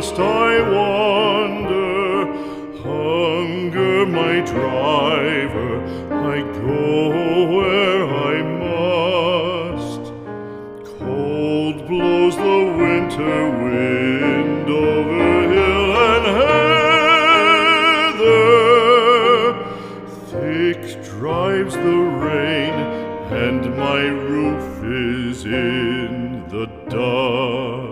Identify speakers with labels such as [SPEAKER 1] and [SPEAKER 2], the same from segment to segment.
[SPEAKER 1] must I wander? Hunger my driver, I go where I must. Cold blows the winter wind over hill and heather. Thick drives the rain, and my roof is in the dark.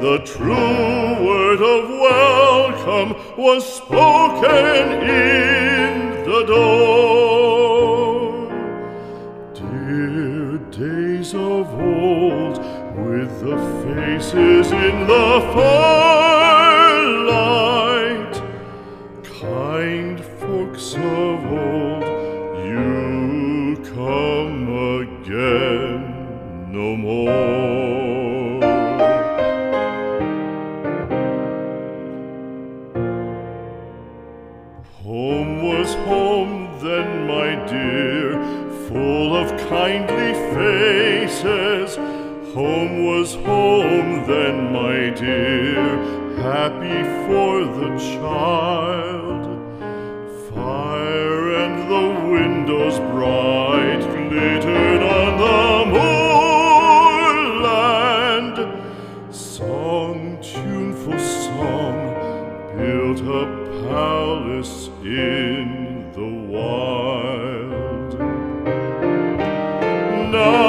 [SPEAKER 1] The true word of welcome was spoken in the door. Dear days of old, with the faces in the firelight, Home was home then, my dear, full of kindly faces. Home was home then, my dear, happy for the child. Fire and the windows bright in the wild. Now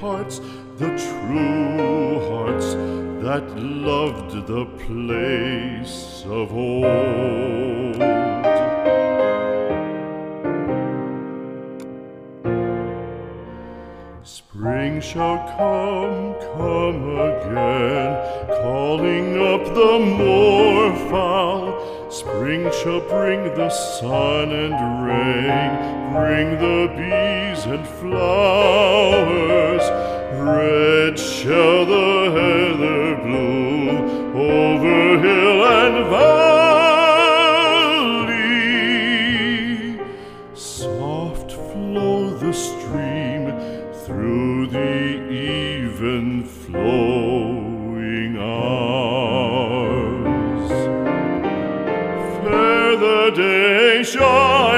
[SPEAKER 1] hearts, the true hearts that loved the place of old. Spring shall come, come again, calling up the moorfowl. Spring shall bring the sun and rain, bring the bees and flowers. Red shall the heather bloom over hill and valley. Soft flow the stream through the even flowing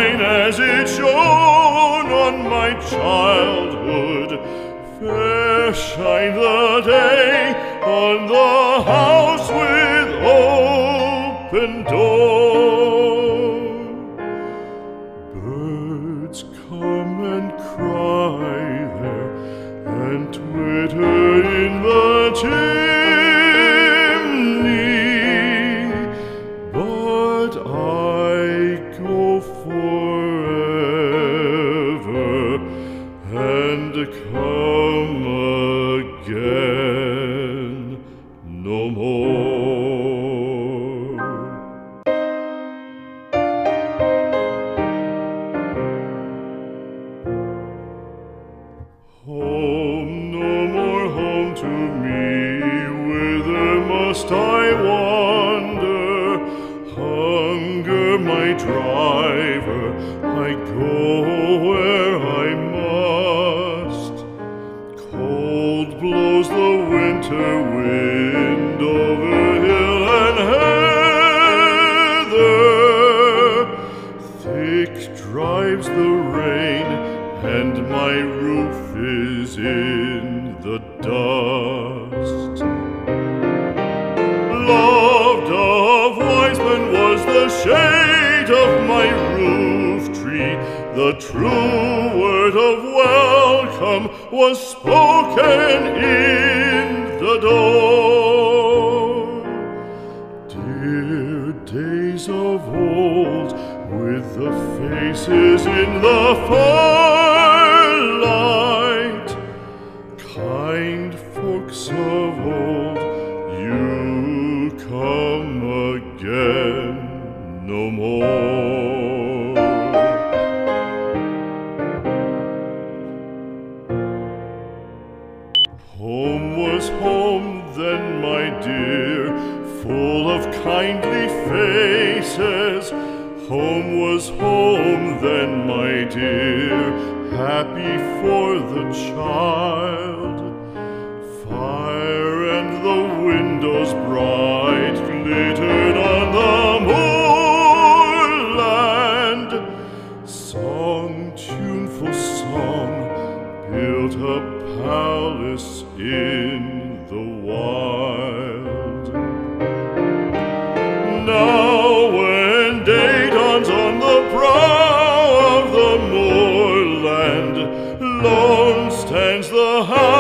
[SPEAKER 1] shine as it shone on my childhood. Fair shine the day on the house with open door. Home, no more home to me, whither must I wander? Hunger, my driver, I go where I must. Cold blows the winter wind shade of my roof tree. The true word of welcome was spoken in the door. Kindly faces. Home was home then, my dear, happy for the child. Fire and the windows bright glittered on the moorland. Song, tuneful song, built a palace in the wild. Moorland, lone stands the house